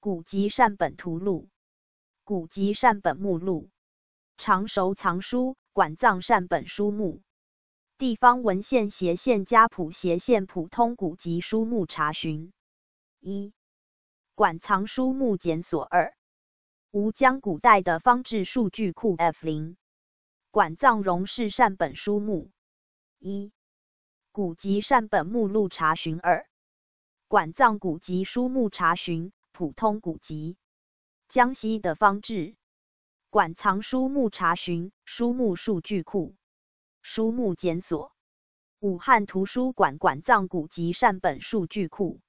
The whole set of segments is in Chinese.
古籍善本图录、古籍善本目录、常熟藏书、馆藏善本书目、地方文献斜线家谱斜线普通古籍书目查询。一、馆藏书目检索二、吴江古代的方志数据库 F 零、馆藏荣氏善本书目。一、古籍善本目录查询二、馆藏古籍书目查询。普通古籍，江西的方志。馆藏书目查询，书目数据库，书目检索，武汉图书馆馆藏古籍善本数据库，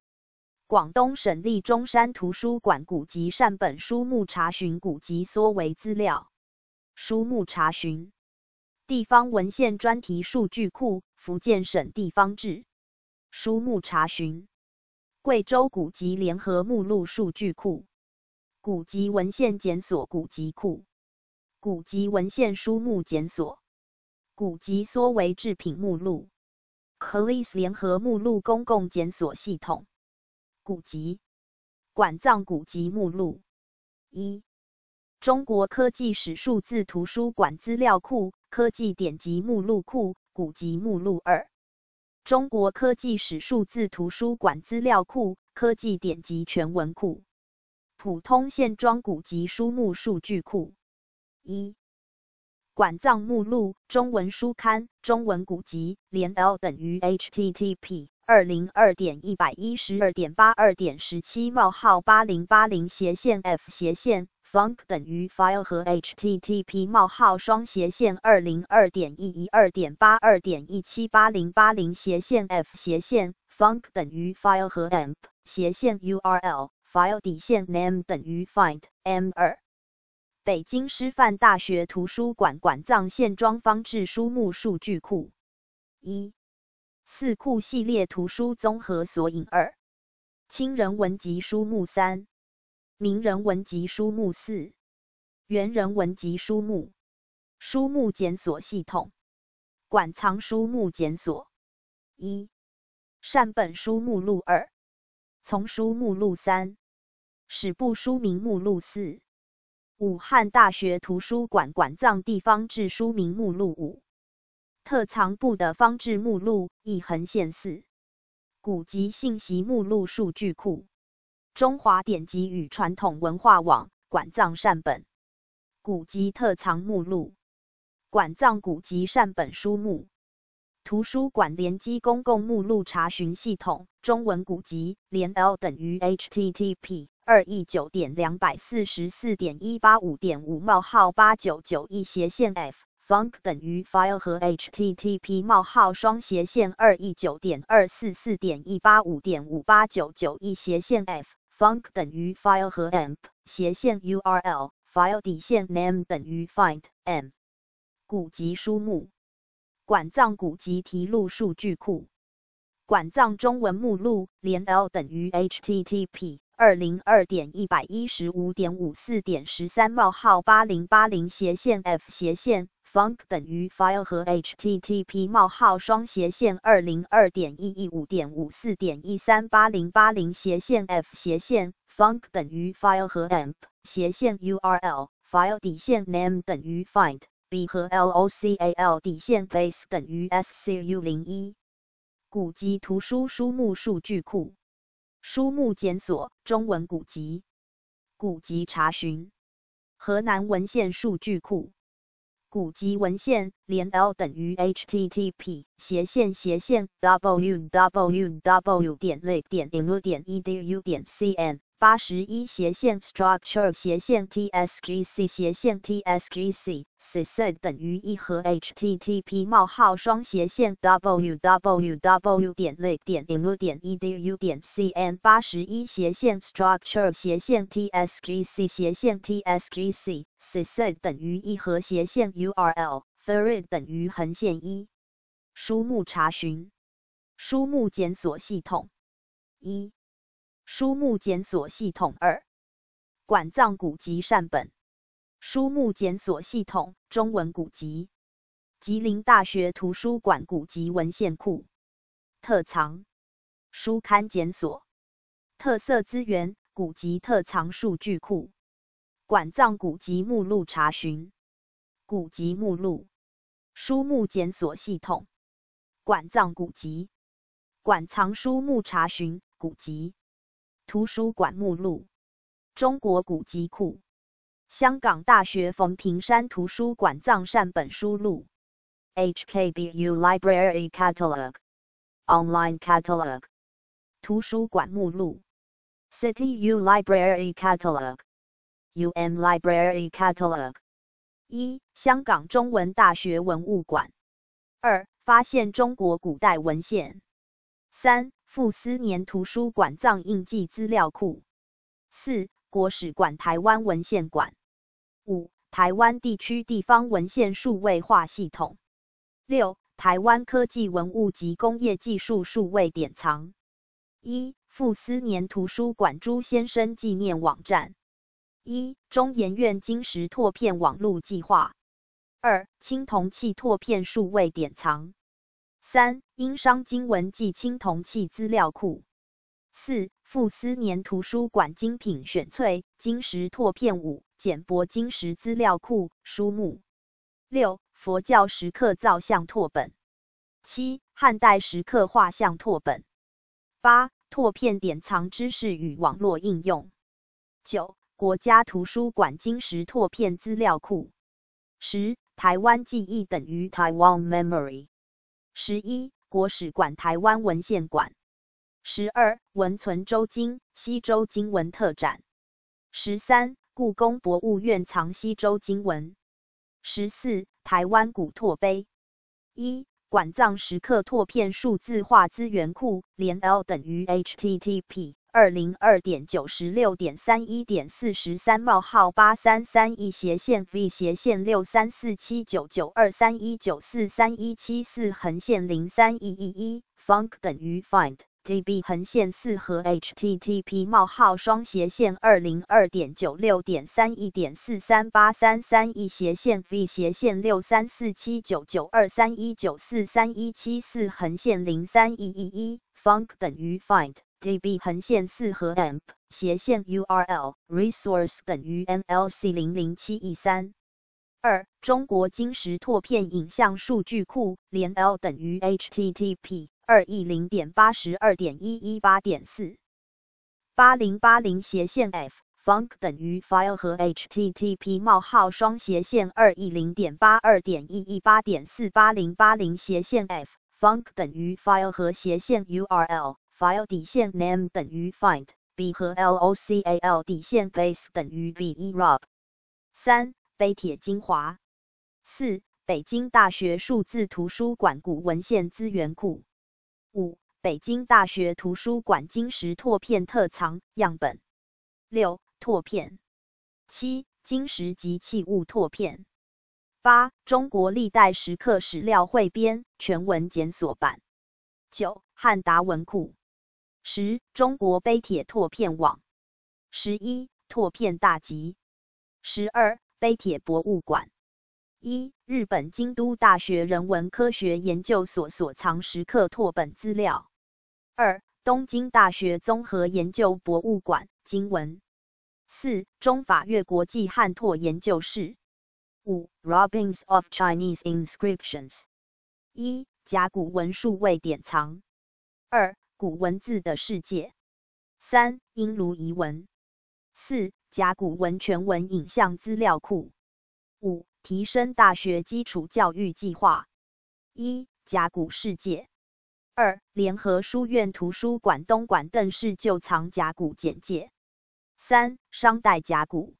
广东省立中山图书馆古籍善本书目查询古籍缩为资料，书目查询，地方文献专题数据库，福建省地方志，书目查询。贵州古籍联合目录数据库、古籍文献检索古籍库、古籍文献书目检索、古籍缩为制品目录、c l i s 联合目录公共检索系统、古籍馆藏古籍目录一、中国科技史数字图书馆资料库科技典籍目录库古籍目录二。中国科技史数字图书馆资料库科技典籍全文库。普通线装古籍书目数据库。一。馆藏目录中文书刊中文古籍连 L 等于 http 二零二点一百一十二点八二点十七冒号八零八零斜线 f 斜线 func 等于 file 和 http 冒号双斜线二零二点一一二点八二点一七八零八零斜线 f 斜线 func 等于 file 和 amp 斜线 url file 底线 name 等于 find m 二北京师范大学图书馆馆藏线装方志书目数据库一。四库系列图书综合索引二，清人文集书目三，名人文集书目四，元人文集书目，书目检索系统，馆藏书目检索。一，善本书目录二，丛书目录三，史部书名目录四，武汉大学图书馆馆藏地方志书名目录五。特藏部的方志目录，一横线四，古籍信息目录数据库，中华典籍与传统文化网馆藏善本，古籍特藏目录，馆藏古籍善本书目，图书馆联机公共目录查询系统，中文古籍连 L 等于 http 二一九点两百四十四点一八五点五冒号八九九一斜线 f。func 等于 file 和 http 冒号双斜线二一九点二四四点一八五点五八九九一斜线 f func 等于 file 和 amp 斜线 url file 底线 name 等于 find m 古籍书目管藏古籍题录数据库管藏中文目录连 l 等于 http 二零二点一百一十五点五四点十三冒号八零八零斜线 f 斜线 func 等于 file 和 http 冒号双斜线二零二点一一五点五四点一三八零八零斜线 f 斜线 func 等于 file 和 amp 斜线 url file 底线 name 等于 find b 和 local 底线 base 等于 scu 零一。古籍图书书目数据库。书目检索中文古籍古籍查询河南文献数据库。古籍文献连 L 等于 http 斜线斜线 www 点 l 点 in 点 edu 点 cn 八十一斜线 structure 斜线 tsgc 斜线 tsgc cc 等于一和 http 冒号双斜线 www 点 l 点 in 点 edu 点 cn 八十一斜线 structure 斜线 tsgc 斜线 tsgc cc 等于一和斜线 url ferid 等于横线一书目查询书目检索系统一。书目检索系统二，馆藏古籍善本，书目检索系统中文古籍，吉林大学图书馆古籍文献库，特藏书刊检索，特色资源。古籍特藏数据库，馆藏古籍目录查询，古籍目录，书目检索系统，馆藏古籍，馆藏书目查询，古籍，图书馆目录，中国古籍库，香港大学冯平山图书馆藏善本书录，HKBU Library Catalog，Online Catalog，图书馆目录。City U Library Catalog, UM Library Catalog。一、香港中文大学文物馆。二、发现中国古代文献。三、傅斯年图书馆藏印记资料库。四、国史馆台湾文献馆。五、台湾地区地方文献数位化系统。六、台湾科技文物及工业技术数位典藏。一。傅斯年图书馆朱先生纪念网站。一、中研院金石拓片网络计划。二、青铜器拓片数位典藏。三、殷商经文暨青铜器资料库。四、傅斯年图书馆精品选萃金石拓片五简帛金石资料库书目。六、佛教石刻造像拓本。七、汉代石刻画像拓本。八。拓片典藏知识与网络应用。九、国家图书馆金石拓片资料库。十、台湾记忆等于 Taiwan Memory。十一、国史馆台湾文献馆。十二、文存周经西周经文特展。十三、故宫博物院藏西周经文。十四、台湾古拓碑。一。馆藏石刻拓片数字化资源库，连 L 等于 http 二零二点九十六点三一点四十三冒号八三三一斜线 v 斜线六三四七九九二三一九四三一七四横线零三一一一 func 等于 find。db 横线四和 http 冒号双斜线二零二点九六点三一点四三八三三一斜线 v 斜线六三四七九九二三一九四三一七四横线零三一一一 func 等于 find db 横线四和 amp 斜线 url resource 等于 mlc 零零七一三。二中国金石拓片影像数据库连 l 等于 http 二亿零点八十二点一一八点四。八零八零斜线 f func 等于 file 和 http 冒号双斜线二亿零点八二点一一八点四八零八零斜线 f func 等于 file 和斜线 url file 底线 name 等于 find b 和 local 底线 base 等于 b e rob 三碑帖精华四北京大学数字图书馆古文献资源库。五、北京大学图书馆金石拓片特藏样本。六、拓片。七、金石及器物拓片。八、中国历代石刻史料汇编全文检索版。九、汉达文库。十、中国碑帖拓片网。十一、拓片大集。十二、碑帖博物馆。一、日本京都大学人文科学研究所所藏石刻拓本资料。二、东京大学综合研究博物馆经文。四、中法越国际汉拓研究室。五、Robbings of Chinese Inscriptions。一、甲骨文数位典藏。二、古文字的世界。三、英卢遗文。四、甲骨文全文影像资料库。五。提升大学基础教育计划：一、甲骨世界；二、联合书院图书馆东莞邓氏旧藏甲骨简介；三、商代甲骨；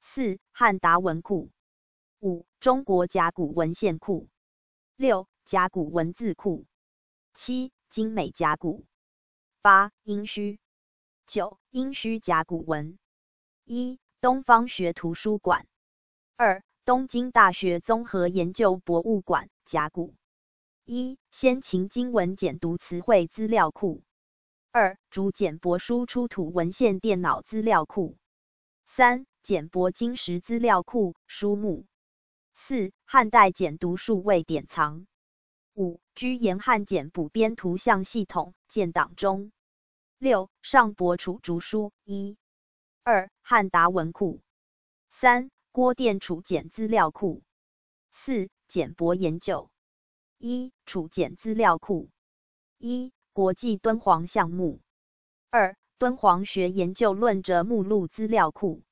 四、汉达文库；中国甲骨文献库；六、甲骨文字库；七、精美甲骨；八、殷墟；九、殷墟甲骨文；一、东方学图书馆；二、东京大学综合研究博物馆甲骨。一先秦经文简读词汇资料库。二竹简帛书出土文献电脑资料库。三简帛金石资料库书目。四汉代简读数位典藏。五居延汉简补编图像系统建档中。六上帛储竹书一。二、汉达文库；三、郭店楚简资料库；四、简博研究；一、楚简资料库；一、国际敦煌项目；二、敦煌学研究论则目录资料库；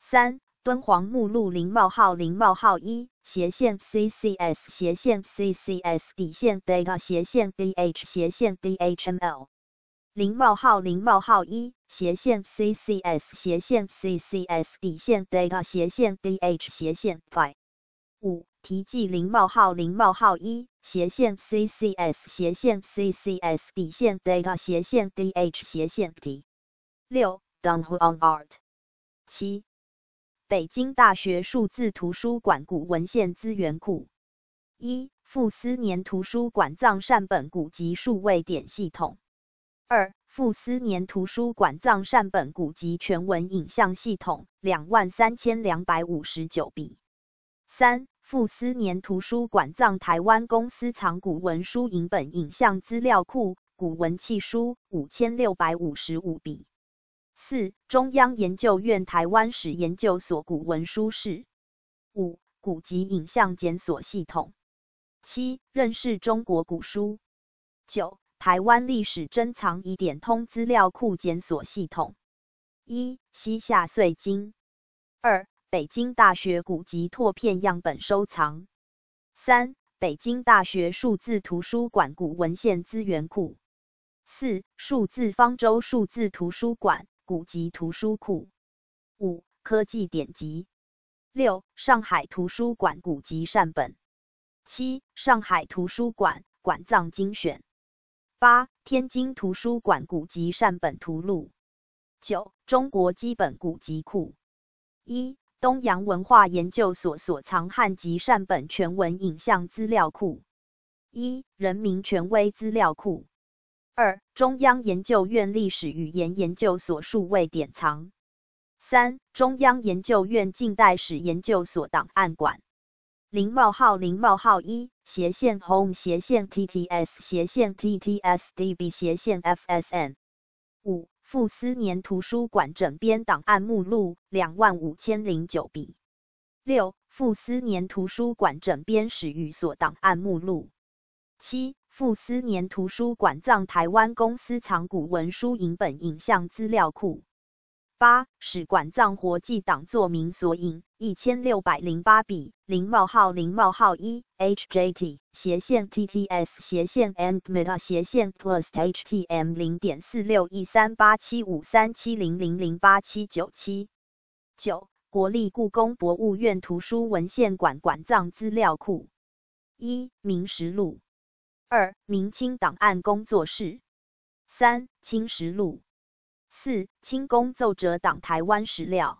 三、敦煌目录零冒号零冒号一斜线 CCS 斜线 CCS 底线 data 斜线 DH 斜线 DHML 零冒号零冒号一斜线 CCS 斜线 CCS 底线 data 斜线 DH 斜线 Py 五题记零冒号零冒号一斜线 CCS 斜线 CCS 底线 data 斜线 DH 斜线 T 六 Done on Art 七北京大学数字图书馆古文献资源库。一、傅斯年图书馆藏善本古籍数位点系统。二、傅斯年图书馆藏善本古籍全文影像系统，两万三千两百五十九笔。三、傅斯年图书馆藏台湾公司藏古文书影本影像资料库，古文契书，五千六百五十五笔。四、中央研究院台湾史研究所古文书室。五、古籍影像检索系统。七、认识中国古书。九、台湾历史珍藏疑点通资料库检索系统。一、西夏岁金。二、北京大学古籍拓片样本收藏。三、北京大学数字图书馆古文献资源库。四、数字方舟数字图书馆。古籍图书库。五、科技典籍。六、上海图书馆古籍善本。七、上海图书馆馆藏精选。八、天津图书馆古籍善本图录。九、中国基本古籍库。一、东洋文化研究所所藏汉籍善本全文影像资料库。一、人民权威资料库。二、中央研究院历史语言研究所数位典藏。三、中央研究院近代史研究所档案馆。零冒号零冒号一斜线 home 斜线 tts 斜线 ttsdb 斜线 fsn。五、傅斯年图书馆整编档案目录两万五千零九笔。六、傅斯年图书馆整编史语所档案目录。七。傅斯年图书馆藏台湾公司藏古文书影本影像资料库。八、使馆藏活记档作名索引一千六百零八笔，零冒号零冒号一 HJT 斜线 TTS 斜线 mmeta 斜线 Plus HTM 零点四六一三八七五三七零零零八七九七。九、国立故宫博物院图书文献馆馆藏资料库。一、明实录。二、明清档案工作室；三、清实录；四、清宫奏折档台湾史料；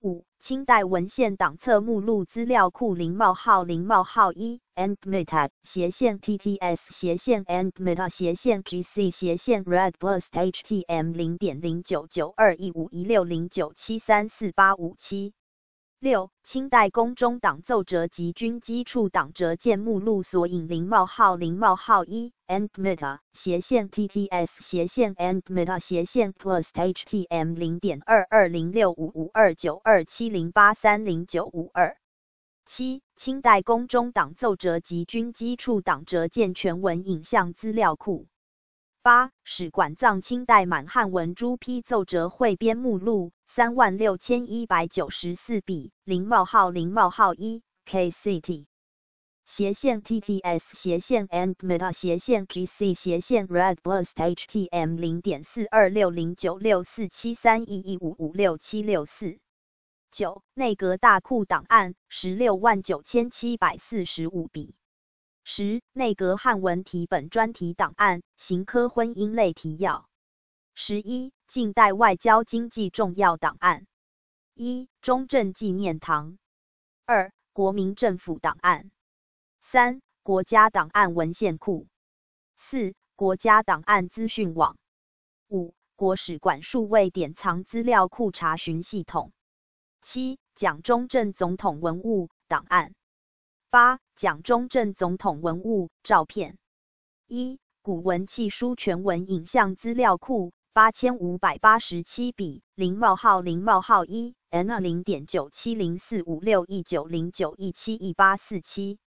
五、清代文献档册目录资料库零冒号零冒号一 AndMeta 斜线 TTS 斜线 AndMeta 斜线 GC 斜线 Red Plus HTM 零点零九九二一五一六零九七三四八五七。六、清代宫中党奏折及军机处党折件目录索引零冒号零冒号一 AndMeta 斜线 TTS 斜线 AndMeta 斜线 Plus HTM 零点二二零六五五二九二七零八三零九五二。七、清代宫中党奏折及军机处党折件全文影像资料库。八、使馆藏清代满汉文朱批奏折汇编目录三万六千一百九十四笔，零冒号零冒号一 KCT 斜线 TTS 斜线 AndMeta 斜线 GC 斜线 Red Plus HTM 零点四二六零九六四七三一一五五六七六四九内阁大库档案十六万九千七百四十五笔。十、内阁汉文题本专题档案，行科婚姻类提要。十一、近代外交经济重要档案。一、中正纪念堂。二、国民政府档案。三、国家档案文献库。四、国家档案资讯网。五、国史馆数位典藏资料库查询系统。七、蒋中正总统文物档案。八、蒋中正总统文物照片。一、古文契书全文影像资料库八千五百八十七笔，零冒号零冒号一 n 零点九七零四五六一九零九一七一八四七。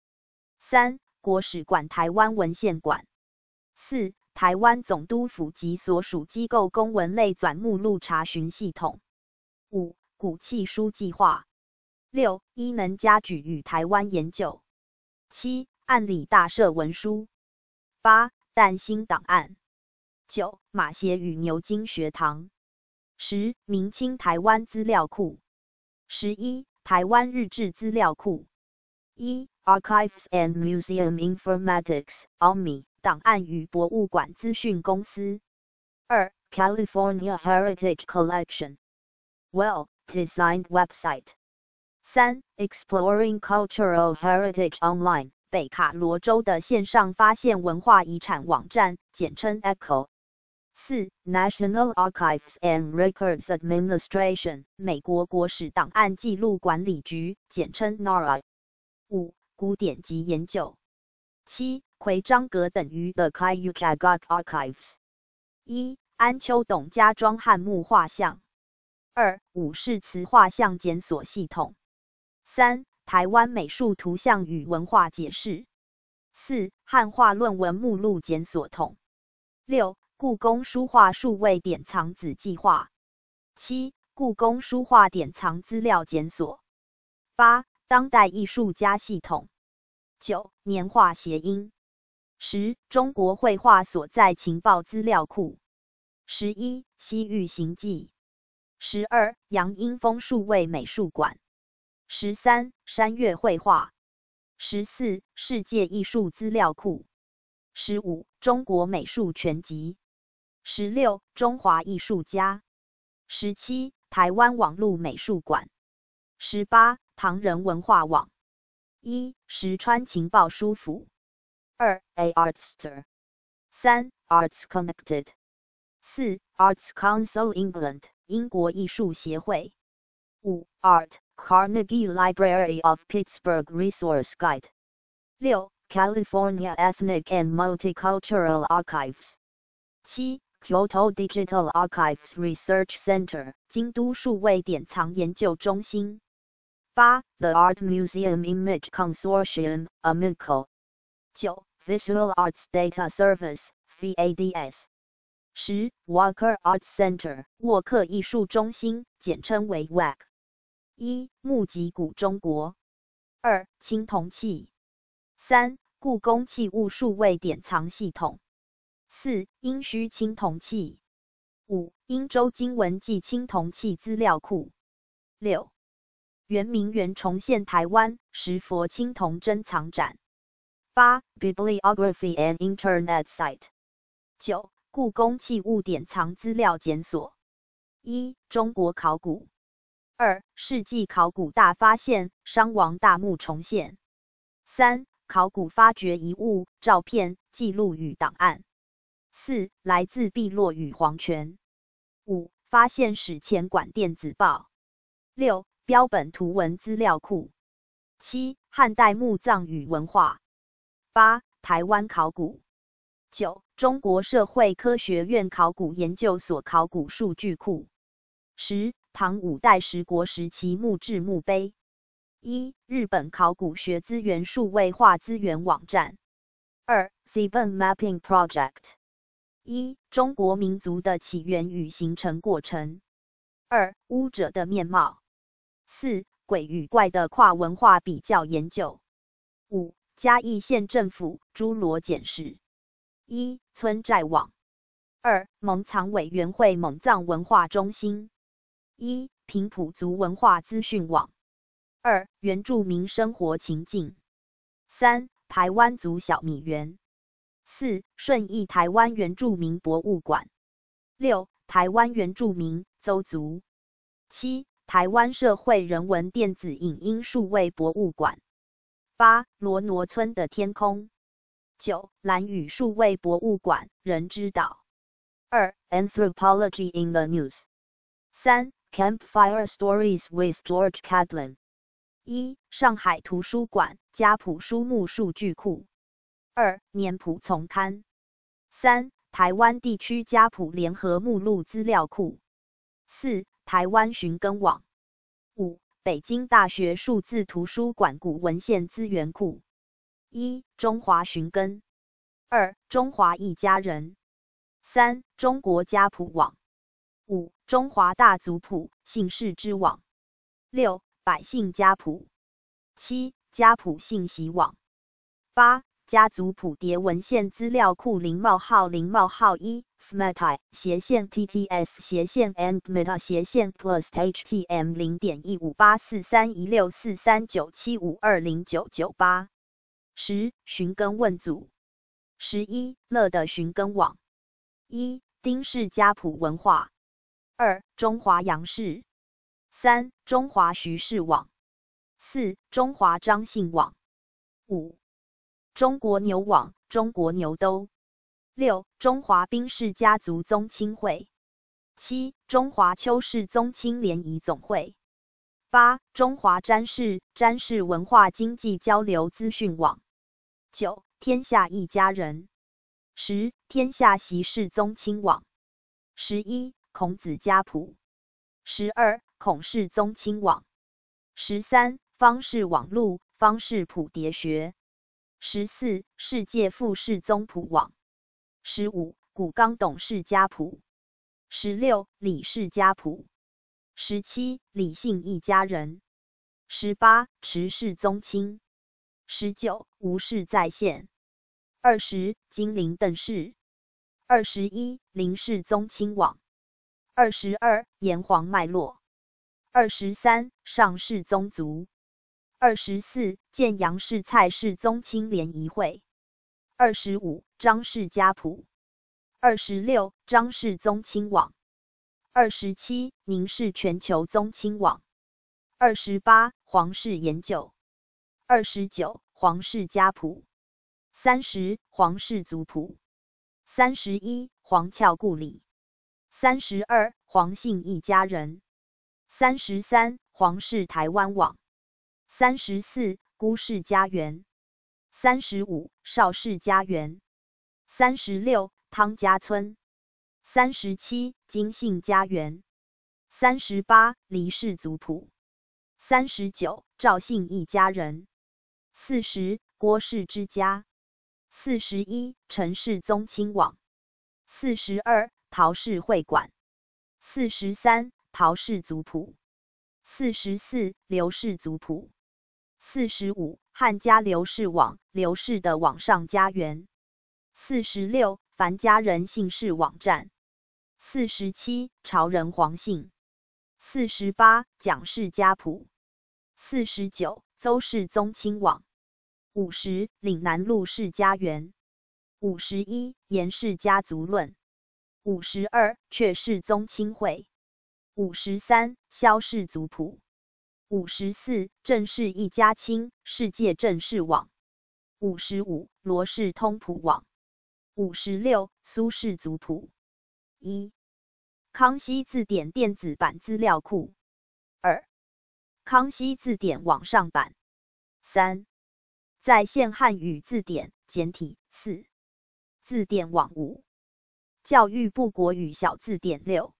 三、国史馆台湾文献馆。四、台湾总督府及所属机构公文类转目录查询系统。五、古器书计划。六、伊能家举与台湾研究。七、案例大社文书。八、淡星档案。九、马协与牛津学堂。十、明清台湾资料库。十一、台湾日志资料库。一、Archives and Museum Informatics (ARMI) 档案与博物馆资讯公司。二、California Heritage Collection Well-designed website。三、Exploring Cultural Heritage Online 北卡罗州的线上发现文化遗产网站，简称 ECHO。四、National Archives and Records Administration 美国国史档案记录管理局，简称 NARA。五、古典籍研究。七、奎章阁等于 The kayu jaga Archives。一、安丘董家庄汉墓画像。二、武士祠画像检索系统。三、台湾美术图像与文化解释。四、汉画论文目录检索统。六、故宫书画数位典藏子计划。七、故宫书画典藏资料检索。八、当代艺术家系统。九、年画谐音。十、中国绘画所在情报资料库。十一、西域行记。十二、杨英风数位美术馆。十三、山岳绘画；十四、世界艺术资料库；十五、中国美术全集；十六、中华艺术家；十七、台湾网络美术馆；十八、唐人文化网；一、石川情报书府；二、A Artster；三、Arts Connected；四、Arts Council England 英国艺术协会；五、Art。Carnegie Library of Pittsburgh Resource Guide. 六 California Ethnic and Multicultural Archives. 七 Kyoto Digital Archives Research Center 京都数位典藏研究中心。八 The Art Museum Image Consortium AMICO. 九 Visual Arts Data Service VADS. 十 Walker Arts Center 沃克艺术中心，简称为 WAC。 一、募集古中国；二、青铜器；三、故宫器物数位典藏系统；四、殷墟青铜器；五、殷周金文记青铜器资料库；六、圆明园重现台湾石佛青铜珍藏展；八、Bibliography and Internet Site；九、故宫器物典藏资料检索；一、中国考古。二、世纪考古大发现，商王大墓重现。三、考古发掘遗物、照片、记录与档案。四、来自碧落与黄泉。五、发现史前馆电子报。六、标本图文资料库。七、汉代墓葬与文化。八、台湾考古。九、中国社会科学院考古研究所考古数据库。十。唐五代十国时期墓志墓碑。一、日本考古学资源数位化资源网站。二、Theban Mapping Project。一、中国民族的起源与形成过程。二、巫者的面貌。四、鬼与怪的跨文化比较研究。五、嘉义县政府侏罗简史。一、村寨网。二、蒙藏委员会蒙藏文化中心。一、平埔族文化资讯网；二、原住民生活情境；三、台湾族小米园；四、顺义台湾原住民博物馆；六、台湾原住民邹族；七、台湾社会人文电子影音数位博物馆；八、罗挪村的天空；九、蓝屿数位博物馆人之岛；二、Anthropology in the News；三、Campfire Stories with George Cadlin。一、上海图书馆家谱书目数据库。二、年谱丛刊。三、台湾地区家谱联合目录资料库；四、台湾寻根网；五、北京大学数字图书馆古文献资源库；一、中华寻根；二、中华一家人；三、中国家谱网；五、中华大族谱姓氏之网；六、百姓家谱；七、家谱信息网；八。家族谱牒文献资料库零冒号零冒号一 fmeta 斜线 tts 斜线 mmeta 斜线 plus htm 零点一五八四三一六四三九七五二零九九八。十寻根问祖。十一乐的寻根网。一丁氏家谱文化。二中华杨氏三中华徐氏网四中华张姓网五。中国牛网、中国牛兜。六、中华兵氏家族宗亲会。七、中华邱氏宗亲联谊总会。八、中华詹氏詹氏文化经济交流资讯网。九、天下一家人。十、天下习氏宗亲网。十一、孔子家谱。十二、孔氏宗亲网。十三、方氏网路、方氏谱牒学。十四世界富士宗谱网，十五古冈董氏家谱，十六李氏家谱，十七李姓一家人，十八池氏宗亲，十九吴氏在线，二十金陵邓氏，二十一林氏宗亲网，二十二炎黄脉络，二十三上氏宗族。二十四，建阳市蔡氏宗亲联谊会。二十五，张氏家谱。二十六，张氏宗亲网。二十七，宁氏全球宗亲网。二十八，黄氏研究。二十九，黄氏家谱。三十，黄氏族谱。三十一，黄翘故里。三十二，黄姓一家人。三十三，黄氏台湾网。三十四，孤氏家园；三十五，邵氏家园；三十六，汤家村；三十七，金姓家园；三十八，黎氏族谱；三十九，赵姓一家人；四十，郭氏之家；四十一，陈氏宗亲网；四十二，陶氏会馆；四十三，陶氏族谱；四十四，刘氏族谱。四十五，汉家刘氏网，刘氏的网上家园。四十六，樊家人姓氏网站。四十七，朝人黄姓。四十八，蒋氏家谱。四十九，邹氏宗亲网。五十，岭南陆氏家园。五十一，严氏家族论。五十二，阙氏宗亲会。五十三，萧氏族谱。五十四，郑氏一家亲，世界郑氏网。五十五，罗氏通谱网。五十六，苏氏族谱。一，康熙字典电子版资料库。二，康熙字典网上版。三，在线汉语字典简体。四，字典网五，教育部国语小字典六。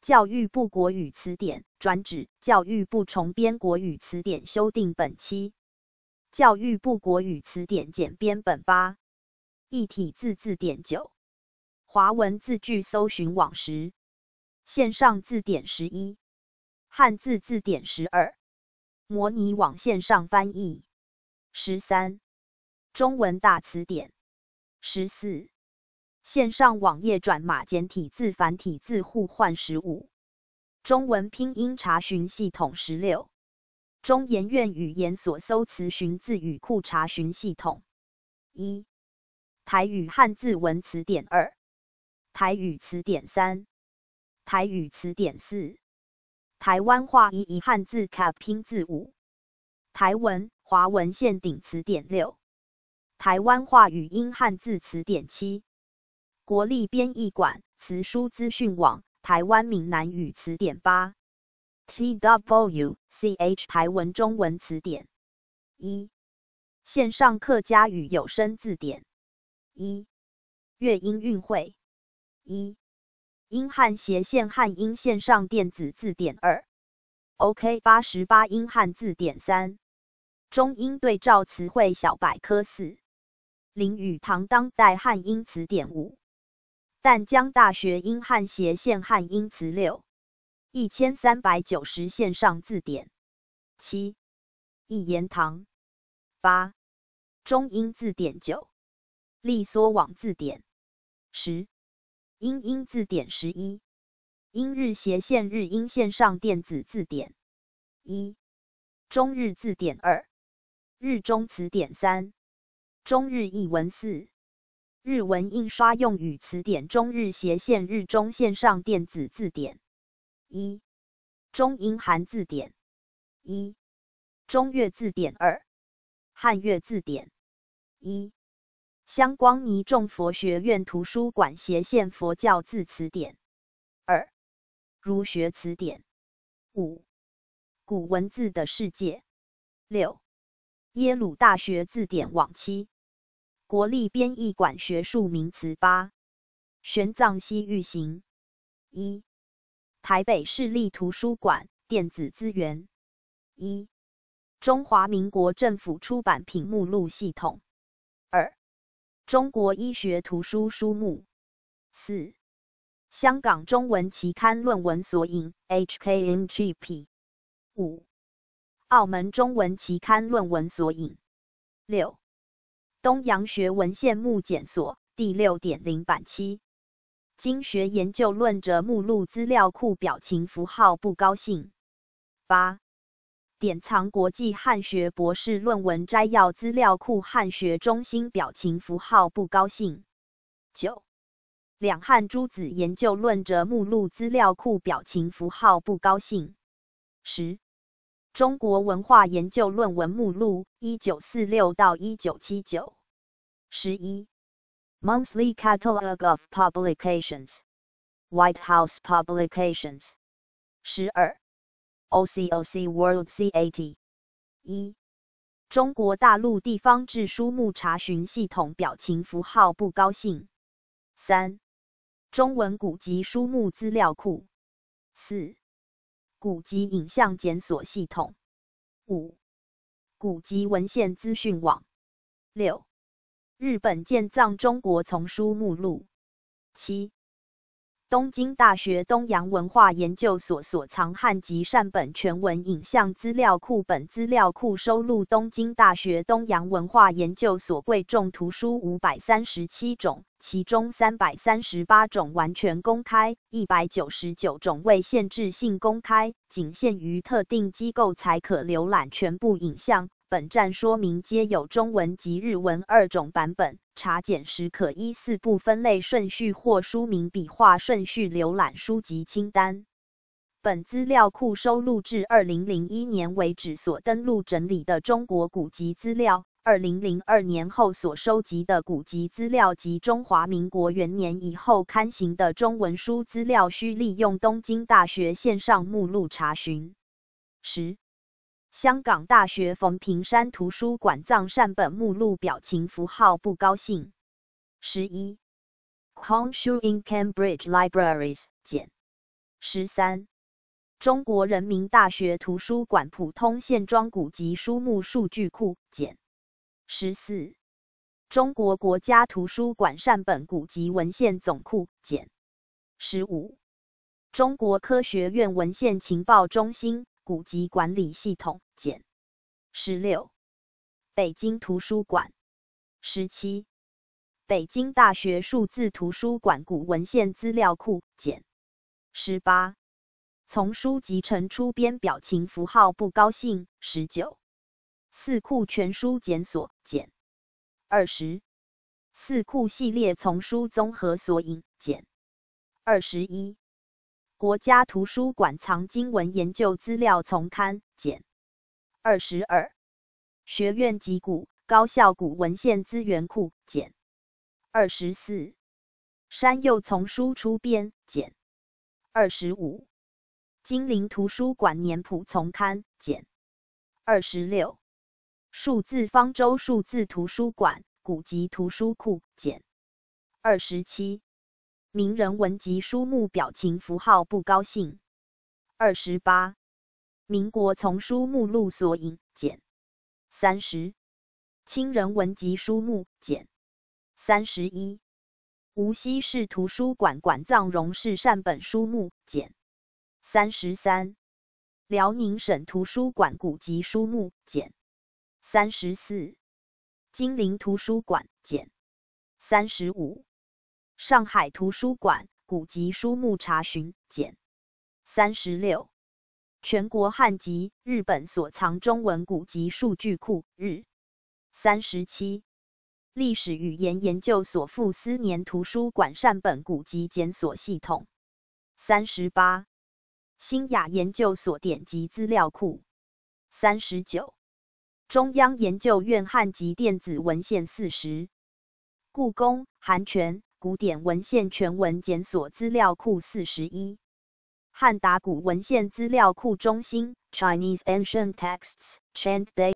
教育部国语词典专指教育部重编国语词典修订本期教育部国语词典简编本八。一体字字典九。华文字句搜寻网十。线上字典十一。汉字字典十二。模拟网线上翻译。十三。中文大词典。十四。线上网页转码简体字繁体字互换十五，中文拼音查询系统十六，中研院语言所搜词询字语库查询系统一，台语汉字文词典二，台语词典三，台语词典四，台湾话一一汉字 cap 拼字五，台文华文限定词典六，台湾话语音汉字词典七。国立编译馆词书资讯网台湾闽南语词典八 T W C H 台文中文词典。一。线上客家语有声字典。一。乐音韵会。一。英汉斜线汉英线上电子字典。二，OK 八十八英汉字典三，中英对照词汇小百科四，林语堂当代汉英词典五，淡江大学英汉斜线汉英词六，一千三百九十线上字典。七，一言堂。八，中英字典九，利索网字典。十。英英字典十一，英日斜线日英线上电子字典。一，中日字典二，日中词典三，中日译文四，日文印刷用语词典中日斜线日中线上电子字典。一，中英韩字典。一，中越字典二，汉越字典。一。香光尼众佛学院图书馆斜线佛教字词典。二，儒学词典。五，古文字的世界。六，耶鲁大学字典网七，国立编译馆学术名词八，玄奘西域行。一，台北市立图书馆电子资源。一，中华民国政府出版品目录系统。二。中国医学图书书目。四，香港中文期刊论文索引。HKMGP 五，澳门中文期刊论文索引。六，东洋学文献目检索第六点零版七，经学研究论者目录资料库表情符号不高兴八。典藏国际汉学博士论文摘要资料库汉学中心表情符号不高兴。九，两汉诸子研究论者目录资料库表情符号不高兴。十，中国文化研究论文目录，一九四六到一九七九。十一，Monthly Catalog of Publications，White House Publications。十二。OCOC World CAT 一中国大陆地方志书目查询系统表情符号不高兴。三中文古籍书目资料库。四古籍影像检索系统。五古籍文献资讯网。六日本建藏中国丛书目录。七东京大学东洋文化研究所所藏汉籍善本全文影像资料库本资料库收录东京大学东洋文化研究所贵重图书五百三十七种，其中三百三十八种完全公开，一百九十九种未限制性公开，仅限于特定机构才可浏览全部影像。本站说明皆有中文及日文二种版本，查检时可依四部分类顺序或书名笔画顺序浏览书籍清单。本资料库收录至二零零一年为止所登录整理的中国古籍资料，二零零二年后所收集的古籍资料及中华民国元年以后刊行的中文书资料，需利用东京大学线上目录查询。十。香港大学冯平山图书馆藏善本目录表情符号不高兴。十一，Conshu in Cambridge Libraries 减。十三，中国人民大学图书馆普通线装古籍书目数据库减。十四，中国国家图书馆善本古籍文献总库减。十五，中国科学院文献情报中心。古籍管理系统简。十六，北京图书馆。十七，北京大学数字图书馆古文献资料库简。十八，从书集成出编表情符号不高兴十九，四库全书检索简。二十，四库系列丛书综合索引简。二十一。国家图书馆藏经文研究资料丛刊简二十二，学院级古高校古文献资源库简二十四，山右丛书出编简二十五，金陵图书馆年谱丛刊简二十六，数字方舟数字图书馆古籍图书库简二十七，名人文集书目表情符号不高兴。二十八，民国丛书目录索引简。三十，清人文集书目简。三十一，无锡市图书馆馆藏荣氏善本书目简。三十三，辽宁省图书馆古籍书目简。三十四，金陵图书馆简。三十五。上海图书馆古籍书目查询简。三十六，全国汉籍日本所藏中文古籍数据库日。三十七，历史语言研究所富斯年图书馆善本古籍检索系统。三十八，新雅研究所典籍资料库。三十九，中央研究院汉籍电子文献四十，故宫韩泉。古典文献全文检索资料库四十一，汉达古文献资料库中心 Chinese Ancient Texts Chant Day